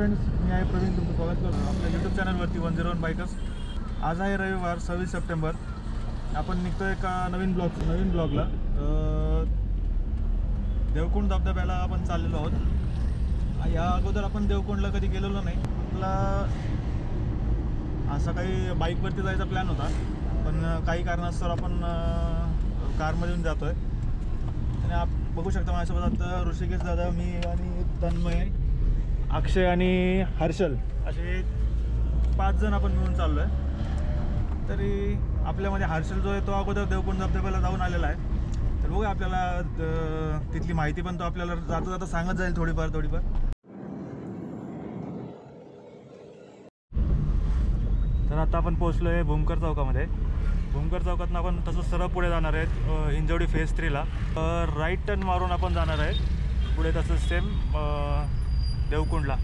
Friends मी आहे प्रवीण तुमचं स्वागत करतो. आपल्या यूट्यूब चॅनलवरती वन झिरो वन बायकर्स. आज आहे रविवार सव्वीस सप्टेंबर. आपण निघतो एका नवीन ब्लॉग नवीन ब्लॉगला. अं, देवकुंड धबधब्याला आपण चाललेलो आहोत. या अगोदर आपण देवकुंडला कधी गेलेलो नाही. आपला असा काही बाईकवरती जायचा प्लॅन होता. पण काही कारणास्तव आपण कारमधून जातो आहे आणि आप बघू शकता माझ्यासोबत आता ऋषिकेश दादा मी आणि तन्मय. अक्षय आणि हर्षल असे पाच जण आपण मिळून चाललो आहे तरी आपल्यामध्ये हर्षल जो आहे तो अगोदर देवकुंड धबधब्याला जाऊन आलेला आहे. तर बघूया आपल्याला तिथली माहिती पण तो आपल्याला जाता जाता सांगत जाईल थोडीफार थोडीफार. तर आता आपण पोहोचलो आहे भूमकर चौकामध्ये. भूमकर चौकातनं आपण तसं सरळ पुढे जाणार आहेत हिंजवडी फेज थ्रीला. राईट टर्न मारून आपण जाणार आहे. पुढे तसंच सेम देवकुंडला.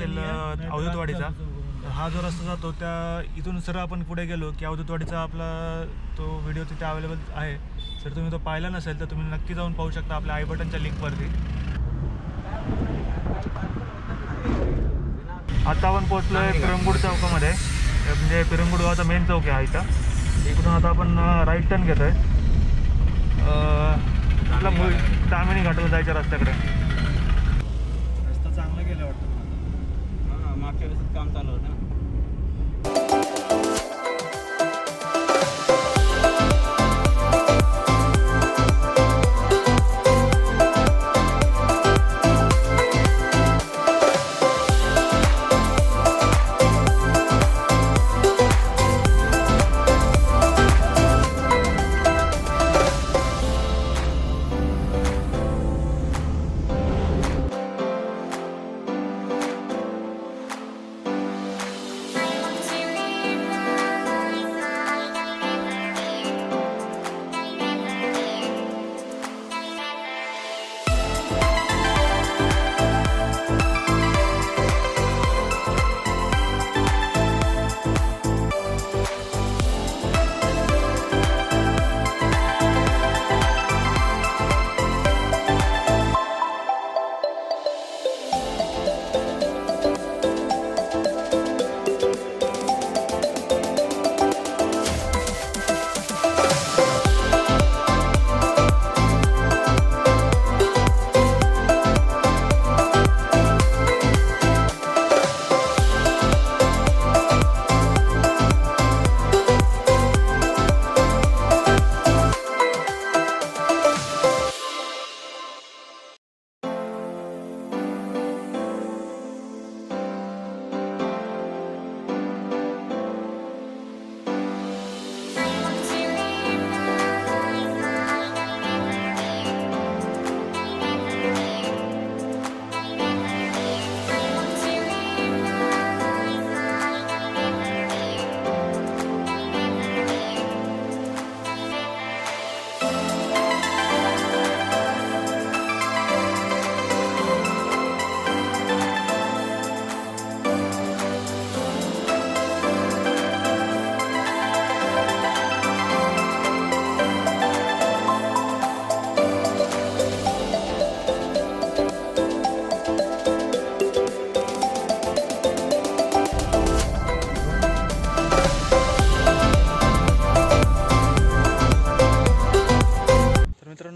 असेल अवधूतवाडीचा तर हा जो रस्ता जातो त्या इथून सरळ आपण पुढे गेलो की अवधूतवाडीचा आपला तो व्हिडिओ तिथे अवेलेबल आहे. जर तुम्ही तो पाहिला नसेल तर तुम्ही नक्की जाऊन पाहू शकता आपल्या आय बटनच्या लिंकवरती आता आपण पोहोचलोय पिरंगुड चौकामध्ये. म्हणजे पिरंगुड गावाचा मेन चौक आहे इथं. इकडून आता आपण राईट टर्न घेतोय. आपला मूळ तामिनी घाटाला जायच्या रस्त्याकडे रस्ता चांगला गेला चोवीस काम चालू होतं. ना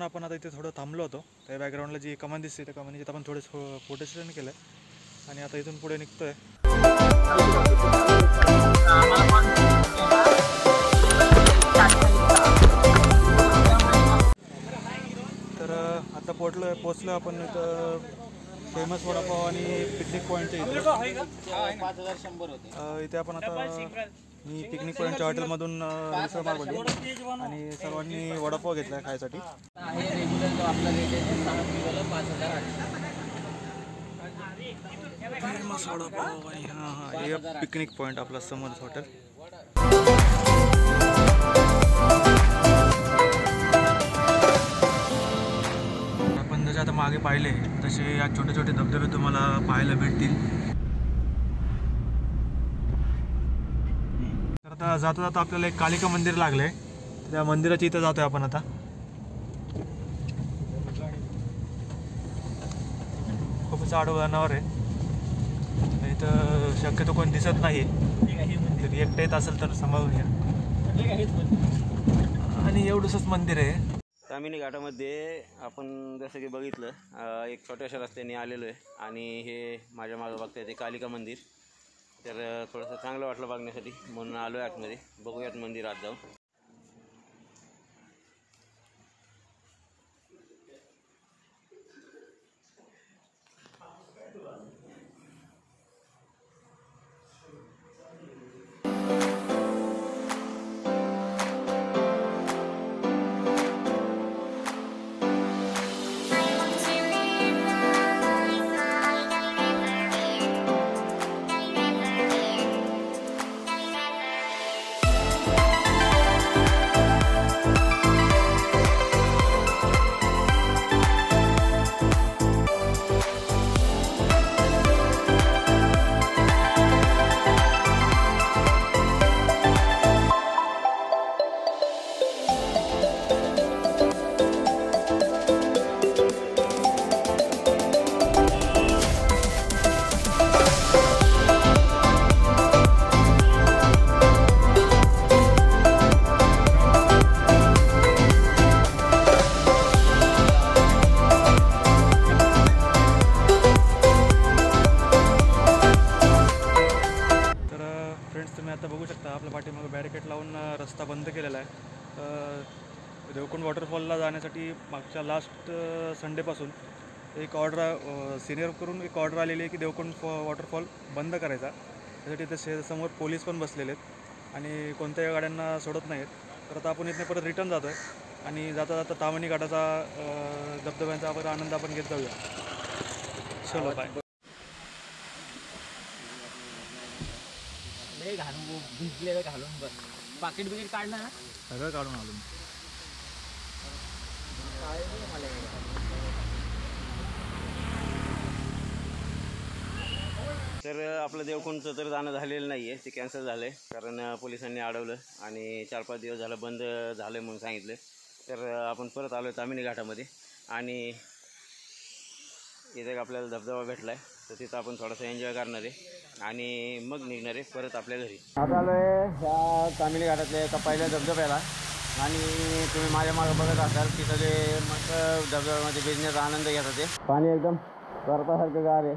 आपण आता इथे थोडं थांबलो होतो. त्या बॅकग्राऊंडला जी कमान दिसते त्या कमानीचे आपण थोडे फोटो सेशन केलं. आहे आणि आता इथून पुढे निघतोय. तर आता पोचलो पोचलो आपण इथं. फेमस वडापाव आणि पिकनिक पॉईंटच्या इथे. पाच हजार शंभर होते अ, इथे आपण आता मी पिकनिक पॉईंटच्या हॉटेलमधून मिसळ मागवली आणि सर्वांनी वडापाव घेतला खायसाठी रेग्युलर जो आपला रेट आहे सहा किलोला पाच हजार आठशे फेमस वडापाव आणि हां हां. हे पिकनिक पॉईंट आपला समोरच हॉटेल जसे आता मागे पाहिले तसे या छोटे छोटे धबधबे तुम्हाला पाहायला भेटतील. तर आता जाता जाता आपल्याला एक कालिका मंदिर लागलंय. त्या मंदिराच्या इथं जातोय आपण आता. खूपच आडवणावर आहे. इथं शक्यतो कोण दिसत नाही. एकटा एकटं येत असेल तर सांभाळून घ्या. आणि एवढंसंच मंदिर आहे. तामिनी घाटामध्ये आपण जसं की बघितलं एक छोट्याशा रस्त्याने आलेलो आहे आणि हे माझ्या मागं बघता ते कालिका मंदिर. तर थोडंसं चांगलं वाटलं बघण्यासाठी. म्हणून आलो आहे आतमध्ये. बघूयात मंदिरात जाऊन. मागच्या लास्ट संडेपासून एक ऑर्डर सिनियर करून एक ऑर्डर आलेली आहे की देवकुंड फॉ वॉटरफॉल बंद करायचा. त्यासाठी ते समोर पोलीस पण बसलेले आहेत आणि कोणत्याही गाड्यांना सोडत नाहीत. तर आता आपण इथनं परत रिटर्न जातो आहे आणि जाता जाता तामणी घाटाचा धबधब्यांचा आपण आनंद आपण घेत जाऊया. चलो बाय घालून भिजलेलं घालून बस. पाकिट बिकिट काढलं ना? सगळं काढून आलो तर आपलं देवकुंडचं तर जाणं झालेलं नाही आहे ते कॅन्सल झालं आहे कारण पोलिसांनी अडवलं आणि चार पाच दिवस झालं बंद झालं म्हणून सांगितलं तर आपण परत आलो आहे तामिनी घाटामध्ये आणि इथे आपल्याला धबधबा भेटला आहे तर तिथं आपण थोडासा एन्जॉय करणार आहे आणि मग निघणार आहे परत आपल्या घरी. आता आलो आहे ह्या तामिनी घाटातल्या एका पहिल्या धबधब्याला. आणि तुम्ही माझ्या मागं बघत असाल तिथं ते मस्त धबधब्यामध्ये बिझनेस आनंद घेतात ते. पाणी एकदम बर्फासारखं गार आहे.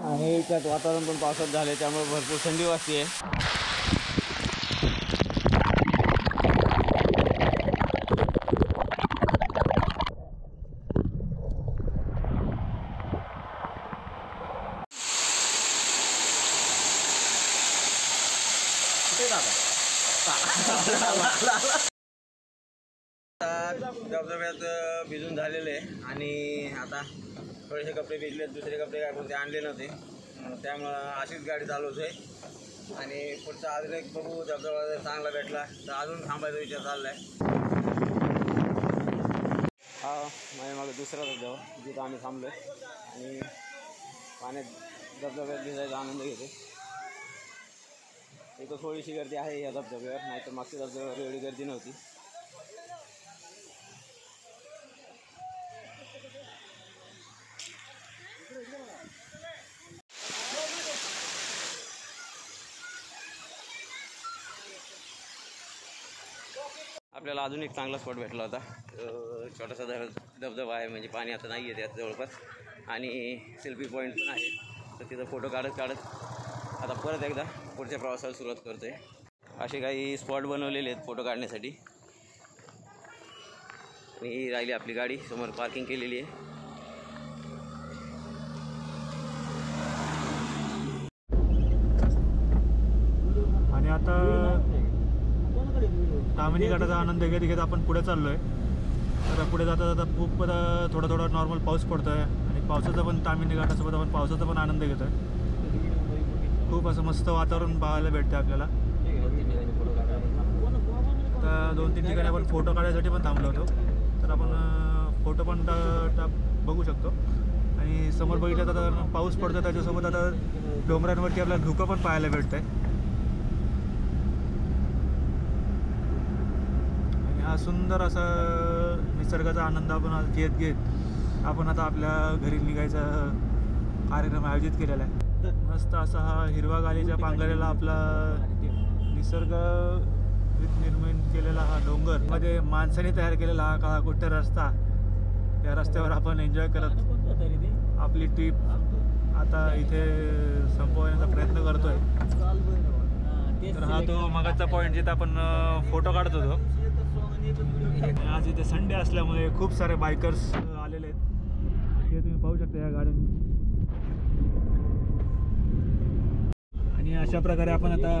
आणि त्यात वातावरण पण पावसात झालं त्यामुळे भरपूर थंडी वाजते. धबधब्यात भिजून झालेले आहे. आणि आता थोडेसे कपडे भिजले दुसरे कपडे काय कोणते आणले नव्हते. त्यामुळं अशीच गाडी चालवतो आहे आणि पुढचा अजून एक बघू धबधबा चांगला भेटला तर अजून थांबायचा विचार चाललाय. हा माझ्या मागे दुसरा धबधबा जिथं आम्ही थांबलोय. आणि पाण्यात धबधब्यात भिजायचा आनंद घेतो इथं थोडीशी गर्दी आहे या धबधब्यावर नाहीतर मागच्या धबधब्यावर एवढी गर्दी नव्हती. आपल्याला अजून एक चांगला स्पॉट भेटला होता. छोटासा धर धबधबा आहे म्हणजे पाणी आता नाही आहे त्यात जवळपास. आणि सेल्फी पॉईंट पण आहे. तर तिथं फोटो काढत काढत आता परत एकदा पुढच्या प्रवासाला सुरुवात करतो आहे असे काही स्पॉट बनवलेले आहेत फोटो काढण्यासाठी. आणि ही राहिली आपली गाडी समोर पार्किंग केलेली आहे. आणि आता तामिनी घाटाचा आनंद घेत घेत आपण पुढे चाललो आहे तर पुढे जाता जाता खूप थोडा थोडा नॉर्मल पाऊस पडतो आहे आणि पावसाचा पण तामिनी घाटासोबत आपण पावसाचा पण आनंद घेतो आहे खूप असं मस्त वातावरण पाहायला भेटते आपल्याला. तर दोन तीन ठिकाणी आपण फोटो काढायसाठी पण थांबलो होतो. तर आपण फोटो पण बघू शकतो. आणि समोर बघितलं तर पाऊस पडतो त्याच्यासोबत आता डोंगरांवरती आपल्याला धुकं पण पाहायला भेटतं आहे आणि हा सुंदर असा निसर्गाचा आनंद आपण घेत घेत आपण आता आपल्या घरी निघायचा कार्यक्रम आयोजित केलेला आहे. मस्त असा हा हिरवा गालीच्या पांघरलेला आपला निसर्ग निर्माण केलेला हा डोंगर. मध्ये माणसाने तयार केलेला हा काळा कुट्ट रस्ता या रस्त्यावर आपण एन्जॉय करत आपली ट्रीप आता इथे संपवण्याचा प्रयत्न करतोय. तर हा तो मगाचा पॉईंट जिथे आपण फोटो काढत होतो. आज इथे संडे असल्यामुळे खूप सारे बायकर्स आलेले आहेत. हे तुम्ही पाहू शकता या गार्डन आणि अशा प्रकारे आपण आता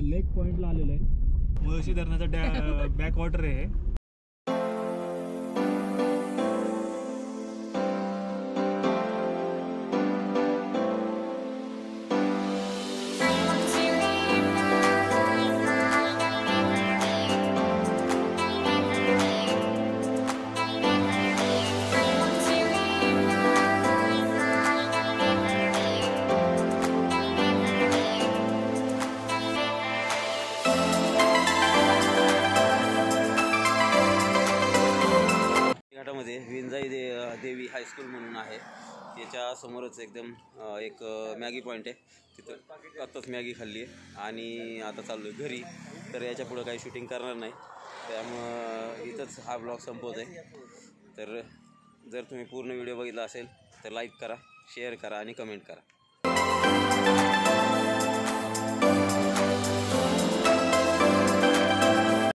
लेक पॉइंटला आलेलो आहे. मुळशी धरणाचा डॅ बॅक वॉटर आहे त्याच्यासमोरच त्याच्या समोरच एकदम एक मॅगी पॉईंट आहे. तिथं आत्ताच मॅगी खाल्ली आहे. आणि आता चाललो आहे घरी. तर याच्या पुढं काही शूटिंग करणार नाही. त्यामुळं इथंच हा ब्लॉग संपवत आहे तर जर तुम्ही पूर्ण व्हिडिओ बघितला असेल तर लाईक करा शेअर करा आणि कमेंट करा.